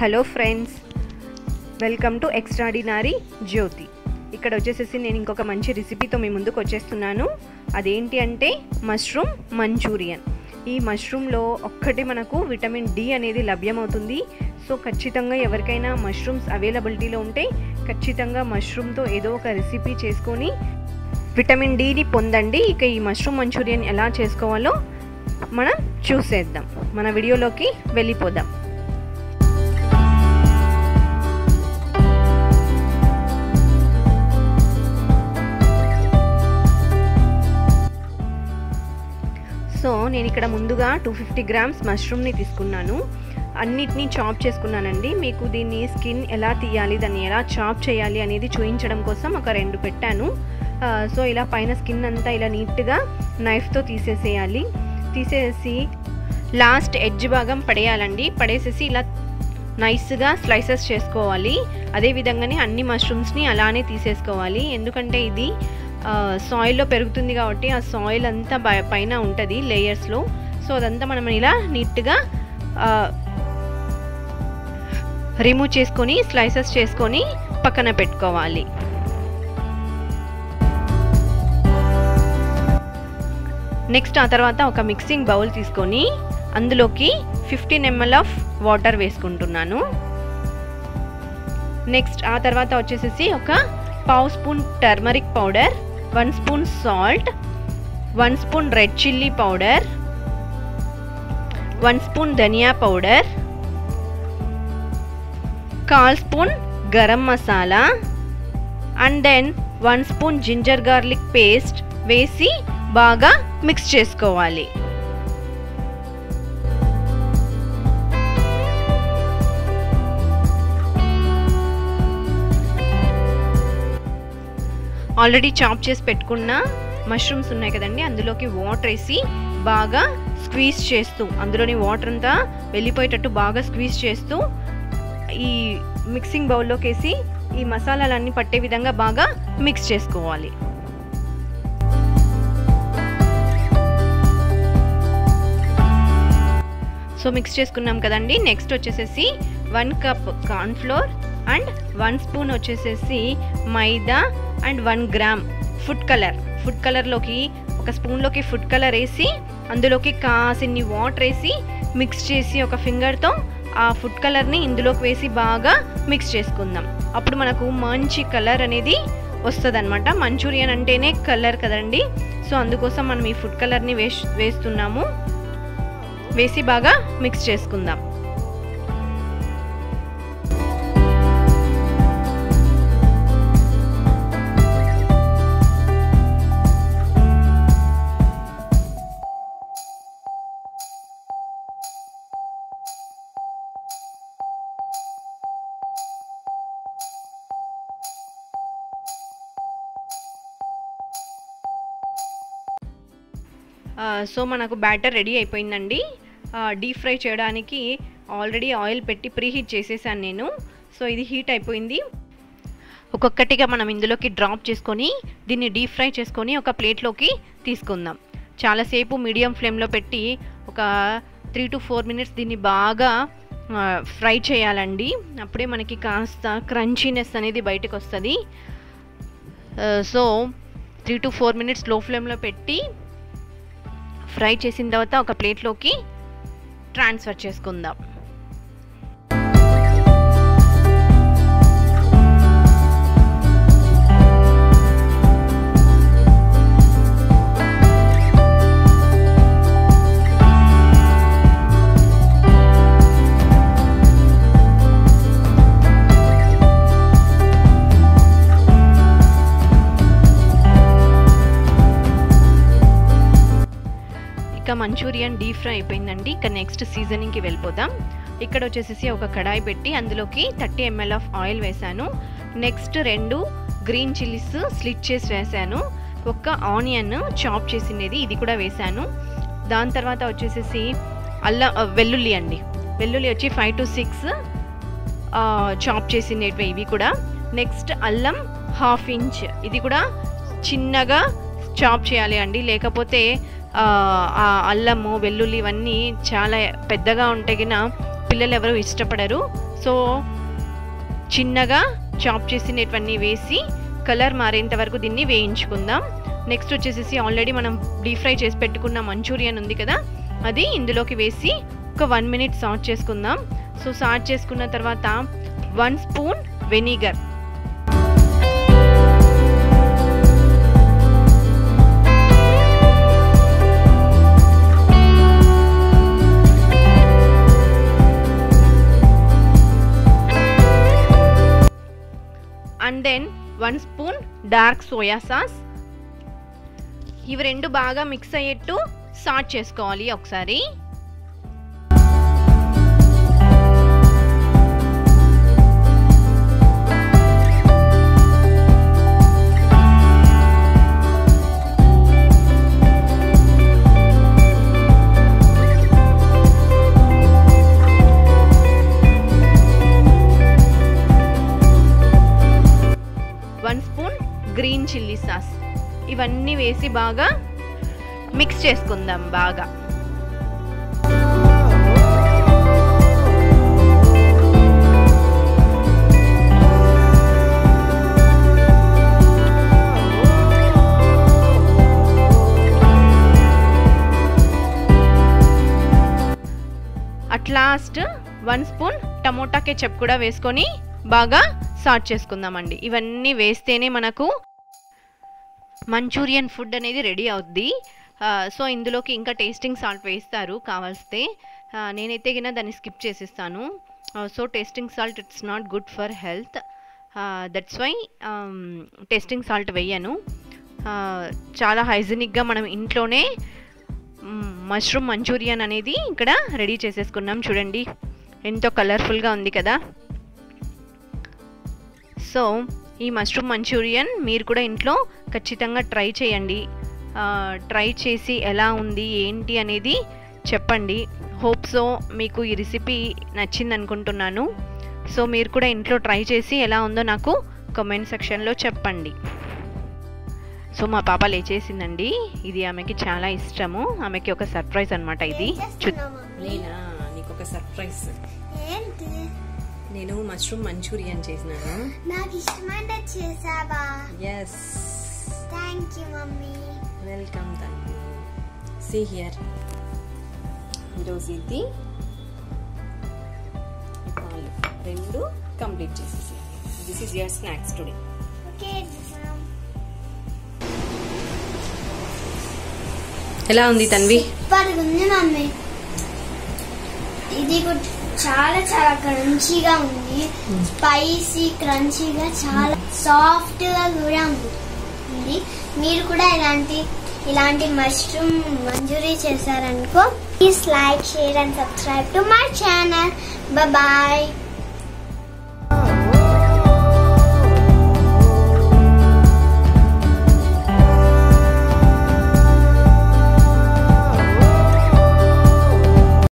Hello friends welcome to extraordinary Jyothi. ఇక్కడ వచ్చేసేసి నేను ఇంకొక మంచి రెసిపీతో మీ ముందుకు వచ్చేస్తున్నాను. అదేంటి అంటే మష్రూమ్ మంచూరియన్. ఈ మష్రూమ్లో ఒక్కటి మనకు విటమిన్ డి అనేది లభ్యమవుతుంది. సో ఖచ్చితంగా ఎవరికైనా మష్రూమ్స్ అవైలబిలిటీలో ఉంటే ఖచ్చితంగా మష్రూమ్తో ఏదో ఒక రెసిపీ చేసుకొని విటమిన్ డిని పొందండి. ఇక ఈ మష్రూమ్ మంచూరియన్ ఎలా చేసుకోవాలో మనం చూసేద్దాం. మన వీడియోలోకి వెళ్ళిపోదాం. ఇక్కడ ముందుగా టూ ఫిఫ్టీ గ్రామ్స్ మష్రూమ్ని తీసుకున్నాను. అన్నిటినీ చాప్ చేసుకున్నానండి. మీకు దీన్ని స్కిన్ ఎలా తీయాలి దాన్ని ఎలా చాప్ చేయాలి అనేది చూపించడం కోసం ఒక రెండు పెట్టాను. సో ఇలా పైన స్కిన్ అంతా ఇలా నీట్గా నైఫ్తో తీసేసేయాలి. తీసేసి లాస్ట్ ఎడ్జ్ భాగం పడేయాలండి. పడేసేసి ఇలా నైస్గా స్లైసెస్ చేసుకోవాలి. అదే విధంగానే అన్ని మష్రూమ్స్ని అలానే తీసేసుకోవాలి. ఎందుకంటే ఇది సాయిల్లో పెరుగుతుంది కాబట్టి ఆ సాయిల్ అంతా పైన ఉంటుంది లేయర్స్లో సో అదంతా మనం ఇలా నీట్గా రిమూవ్ చేసుకొని స్లైసెస్ చేసుకొని పక్కన పెట్టుకోవాలి. నెక్స్ట్ ఆ తర్వాత ఒక మిక్సింగ్ బౌల్ తీసుకొని అందులోకి ఫిఫ్టీన్ ఎంఎల్ ఆఫ్ వాటర్ వేసుకుంటున్నాను. నెక్స్ట్ ఆ తర్వాత వచ్చేసేసి ఒక పావు spoon turmeric powder one spoon salt one spoon red chilli powder one spoon dhania powder call spoon garam masala and then one spoon ginger garlic paste వేసి బాగా mix చేసుకోవాలి. Already chop చేసి పెట్టుకున్న మష్రూమ్స్ ఉన్నాయి కదండి అందులోకి వాటర్ వేసి బాగా స్క్వీజ్ చేస్తూ అందులోని వాటర్ అంతా వెళ్ళిపోయేటట్టు బాగా స్క్వీజ్ చేస్తూ ఈ మిక్సింగ్ బౌల్లోకి వేసి ఈ మసాలాలన్నీ పట్టే విధంగా బాగా మిక్స్ చేసుకోవాలి. సో మిక్స్ చేసుకున్నాం కదండి. నెక్స్ట్ వచ్చేసేసి one cup cornflour and one spoon వచ్చేసేసి maida and one gram food colour. Food కలర్లోకి ఒక స్పూన్లోకి ఫుడ్ కలర్ వేసి అందులోకి కాసిన్ని వాటర్ వేసి మిక్స్ చేసి ఒక ఫింగర్తో ఆ ఫుడ్ కలర్ని ఇందులోకి వేసి బాగా మిక్స్ చేసుకుందాం. అప్పుడు మనకు మంచి కలర్ అనేది వస్తుంది అనమాట మంచూరియన్ అంటేనే కలర్ కదండి. సో అందుకోసం మనం ఈ ఫుడ్ కలర్ని వేస్ వేస్తున్నాము. వేసి బాగా మిక్స్ చేసుకుందాం. సో మనకు బ్యాటర్ రెడీ అయిపోయిందండి. డీప్ ఫ్రై చేయడానికి ఆల్రెడీ ఆయిల్ పెట్టి ప్రీ హీట్ చేసేసాను నేను. సో ఇది హీట్ అయిపోయింది. ఒక్కొక్కటిగా మనం ఇందులోకి డ్రాప్ చేసుకొని దీన్ని డీప్ ఫ్రై చేసుకొని ఒక ప్లేట్లోకి తీసుకుందాం. చాలాసేపు మీడియం ఫ్లేమ్లో పెట్టి ఒక త్రీ టు ఫోర్ మినిట్స్ దీన్ని బాగా ఫ్రై చేయాలండి. అప్పుడే మనకి కాస్త క్రంచీనెస్ అనేది బయటకు వస్తుంది. సో త్రీ టు ఫోర్ మినిట్స్లో ఫ్లేమ్లో పెట్టి ఫ్రై చేసిన తర్వాత ఒక ప్లేట్లోకి ట్రాన్స్ఫర్ చేసుకుందాం. ఇంకా మంచూరియన్ డీప్ ఫ్రై అయిపోయిందండి. ఇక నెక్స్ట్ సీజనింగ్కి వెళ్ళిపోదాం. ఇక్కడ వచ్చేసేసి ఒక కడాయి పెట్టి అందులోకి థర్టీ ఎంఎల్ ఆఫ్ ఆయిల్ వేశాను. నెక్స్ట్ రెండు గ్రీన్ చిల్లీస్ స్లిట్ చేసి వేశాను. ఒక ఆనియన్ చాప్ చేసినది ఇది కూడా వేశాను. దాని తర్వాత వచ్చేసేసి అల్లం వెల్లుల్లి అండి. వెల్లుల్లి వచ్చి ఫైవ్ టు సిక్స్ చాప్ చేసినవి ఇవి కూడా. నెక్స్ట్ అల్లం హాఫ్ ఇంచ్ ఇది కూడా చిన్నగా చాప్ చేయాలి అండి. లేకపోతే అల్లము వెల్లుల్లి ఇవన్నీ చాలా పెద్దగా ఉంటే గిన పిల్లలు ఎవరు ఇష్టపడరు. సో చిన్నగా చాప్ చేసినటువన్నీ వేసి కలర్ మారేంత వరకు దీన్ని వేయించుకుందాం. నెక్స్ట్ వచ్చేసేసి ఆల్రెడీ మనం డీప్ ఫ్రై చేసి పెట్టుకున్న మంచూరియన్ ఉంది కదా అది ఇందులోకి వేసి ఒక వన్ మినిట్ సాట్ చేసుకుందాం. సో సాట్ చేసుకున్న తర్వాత one spoon vinegar and then one spoon dark soya sauce ఇవి రెండు బాగా మిక్స్ అయ్యేట్టు సాట్ చేసుకోవాలి ఒకసారి. One spoon green chilli sauce ఇవన్నీ వేసి బాగా మిక్స్ చేసుకుందాం బాగా. At last one spoon tomato ketchup కూడా వేసుకొని బాగా స్టార్ట్ చేసుకుందామండి. ఇవన్నీ వేస్తేనే మనకు మంచూరియన్ ఫుడ్ అనేది రెడీ అవుద్ది. సో ఇందులోకి ఇంకా టేస్టింగ్ సాల్ట్ వేస్తారు కావాల్స్తే. నేనైతే గిన దాన్ని స్కిప్ చేసేస్తాను. So tasting salt it's not good for health. That's why tasting salt వేయను. చాలా హైజీనిక్గా మనం ఇంట్లోనే మష్రూమ్ మంచూరియన్ అనేది ఇక్కడ రెడీ చేసేసుకున్నాం. చూడండి ఎంతో కలర్ఫుల్గా ఉంది కదా. సో ఈ మష్రూమ్ మంచూరియన్ మీరు కూడా ఇంట్లో ఖచ్చితంగా ట్రై చేయండి. ట్రై చేసి ఎలా ఉంది ఏంటి అనేది చెప్పండి. హోప్ సో మీకు ఈ రెసిపీ నచ్చింది అనుకుంటున్నాను. సో మీరు కూడా ఇంట్లో ట్రై చేసి ఎలా ఉందో నాకు కామెంట్ సెక్షన్లో చెప్పండి. సో మా పాప లేచేసిందండి. ఇది ఆమెకి చాలా ఇష్టము. ఆమెకి ఒక సర్ప్రైజ్ అనమాట ఇది. నీకు ఒక సర్ప్రైజ్ ఏంటి? నేను మష్రూమ్ మంచూరియన్ చేసినాను? నాకు ఇష్టమైన చేసావా? Yes thank you mummy. Welcome తండ్రి సి హియర్ ఈరోజు ఇది పాలు రెండు కంప్లీట్ చేసేసి. This is your snacks today okay ఎలా ఉంది తన్వి సూపర్ ఉంది మమ్మీ. ఇది కూడా చాలా చాలా క్రంచీగా ఉంది. స్పైసీ క్రంచీగా చాలా సాఫ్ట్గా కూడా ఉంది. మీరు కూడా ఇలాంటి ఇలాంటి mushroom manchurian చేశారనుకో please like share and subscribe to my channel. Bye